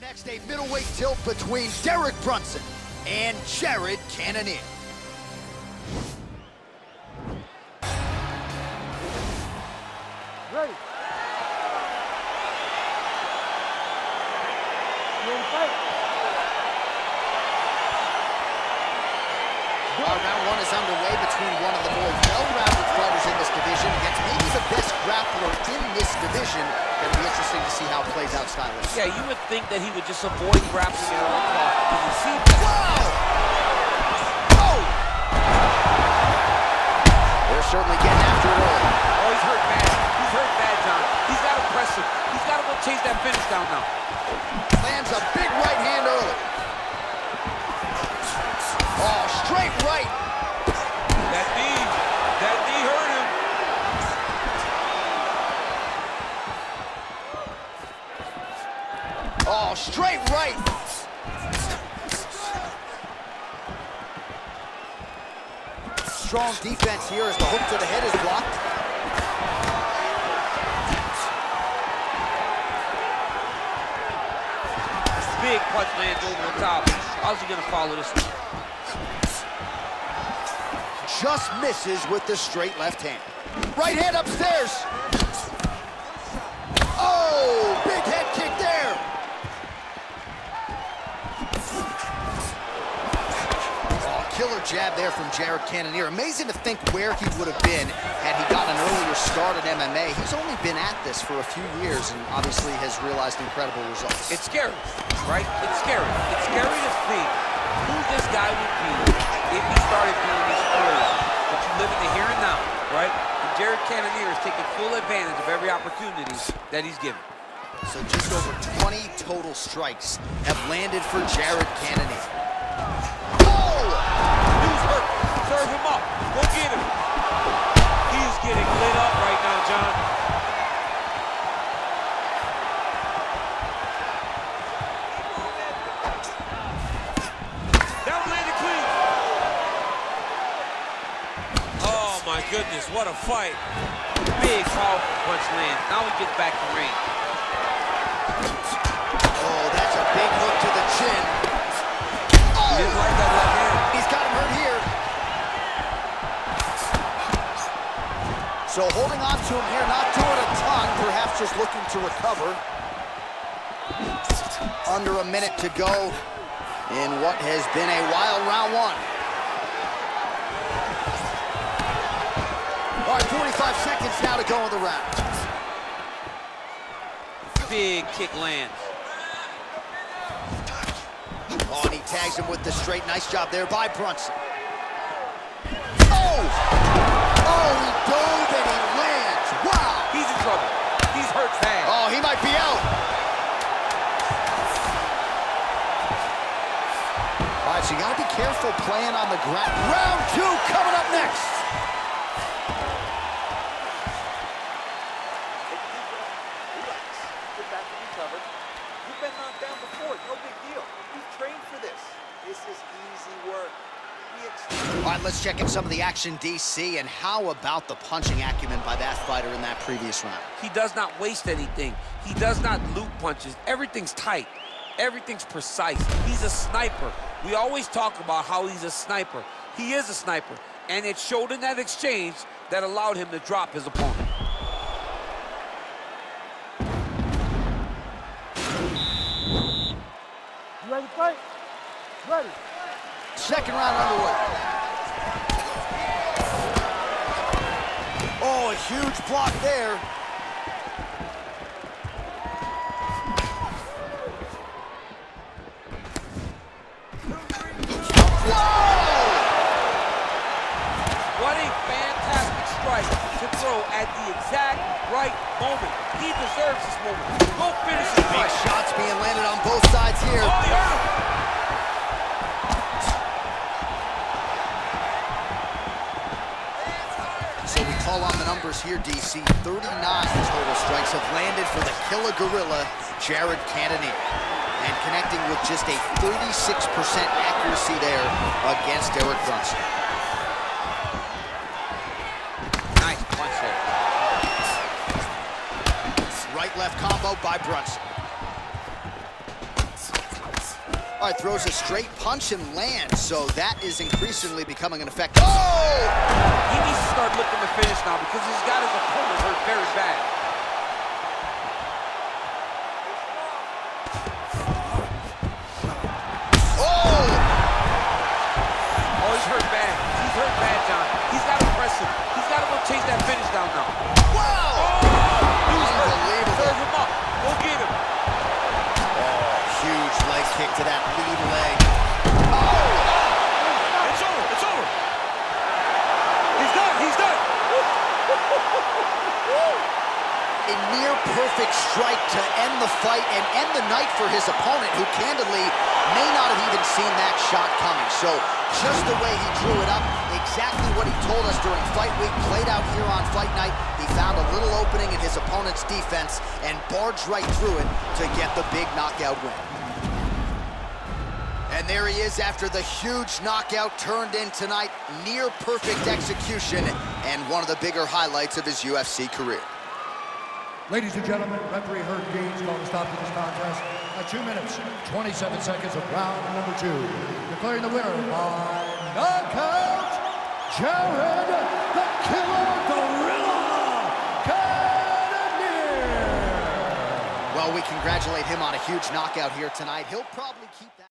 next, a middleweight tilt between Derek Brunson and Jared Cannonier. Ready. You in fight? Oh, Our round one is underway between one of the more well-rounded fighters in this division against maybe the best grappler in this division. It'll be interesting to see how it plays out stylish. Yeah, you would think that he would just avoid grappling at all costs because you see that. Oh! They're certainly getting after it early. Oh, he's hurt bad. He's hurt bad, John. He's got to press him. He's got to go chase that finish down now. Lands a big right hand early. Oh, straight right. Straight right. Strong defense here as the hook to the head is blocked. Big punch lands over the top. How's he going to follow this one? Just misses with the straight left hand. Right hand upstairs. There from Jared Cannonier. Amazing to think where he would have been had he gotten an earlier start at MMA. He's only been at this for a few years and obviously has realized incredible results. It's scary, right? It's scary. It's scary to think who this guy would be if he started doing this early. But you live in the here and now, right? And Jared Cannonier is taking full advantage of every opportunity that he's given. So just over 20 total strikes have landed for Jared Cannonier. Goodness, what a fight. Big powerful punch lands. Now he gets back to range. Oh, that's a big hook to the chin. He didn't like that left hand. He's got him hurt here. So holding on to him here, not doing a ton, perhaps just looking to recover. Under a minute to go in what has been a wild round one. 45 seconds now to go in the round. Big kick lands. Oh, and he tags him with the straight. Nice job there by Brunson. Oh! Oh, he dove and he lands. Wow! He's in trouble. He's hurt bad. Oh, he might be out. All right, so you got to be careful playing on the ground. Round two coming up next. Get back and recover. You've been knocked down before. No big deal. You've trained for this. This is easy work. All right, let's check in some of the action, DC, and how about the punching acumen by that fighter in that previous round? He does not waste anything. He does not loop punches. Everything's tight. Everything's precise. He's a sniper. We always talk about how he's a sniper. He is a sniper. And it showed in that exchange that allowed him to drop his opponent. You ready to fight? Ready. Second round underway. Oh, a huge block there. Whoa! What a fantastic strike to throw at the exact right moment. He deserves this moment. Go finish his Big fight. shots being here, DC. 39 total strikes have landed for the killer gorilla, Jared Cannonier. And connecting with just a 36% accuracy there against Derek Brunson. Nice punch there. Right-left combo by Brunson. All right, throws a straight punch and lands, so that is increasingly becoming an effective. Oh! He looking to finish now because he's got his opponent hurt very bad. Oh! Oh, he's hurt bad. He's hurt bad, John. He's got to press him. He's got to go chase that finish down now. Wow! Oh! He's hurt. Unbelievable. Serve him up. Go get him. Oh, huge leg kick to that lead leg. It's over. It's over. He's done. He's done. A near perfect strike to end the fight and end the night for his opponent, who candidly may not have even seen that shot coming. So just the way he drew it up, exactly what he told us during fight week, played out here on fight night. He found a little opening in his opponent's defense and barged right through it to get the big knockout win. And there he is after the huge knockout turned in tonight. Near perfect execution and one of the bigger highlights of his UFC career. Ladies and gentlemen, referee Herb Gaines called a stop to this contest at 2 minutes, 27 seconds of round number two. Declaring the winner by knockout, Jared the Killer Gorilla Cannonier. Well, we congratulate him on a huge knockout here tonight. He'll probably keep that.